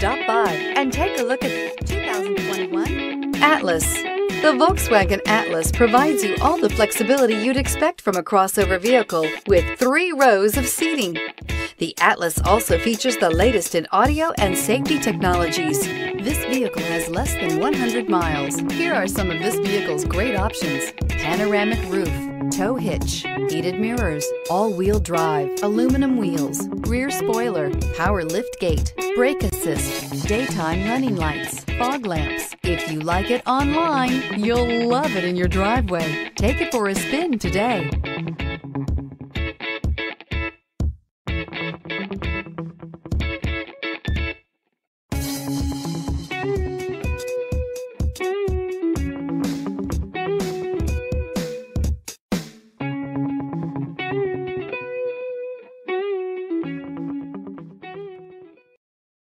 Stop by and take a look at the 2021 Atlas. The Volkswagen Atlas provides you all the flexibility you'd expect from a crossover vehicle with three rows of seating. The Atlas also features the latest in audio and safety technologies. This vehicle has less than 100 miles. Here are some of this vehicle's great options. Panoramic roof, tow hitch, heated mirrors, all-wheel drive, aluminum wheels, rear spoiler, power lift gate, brake assist, daytime running lights, fog lamps. If you like it online, you'll love it in your driveway. Take it for a spin today.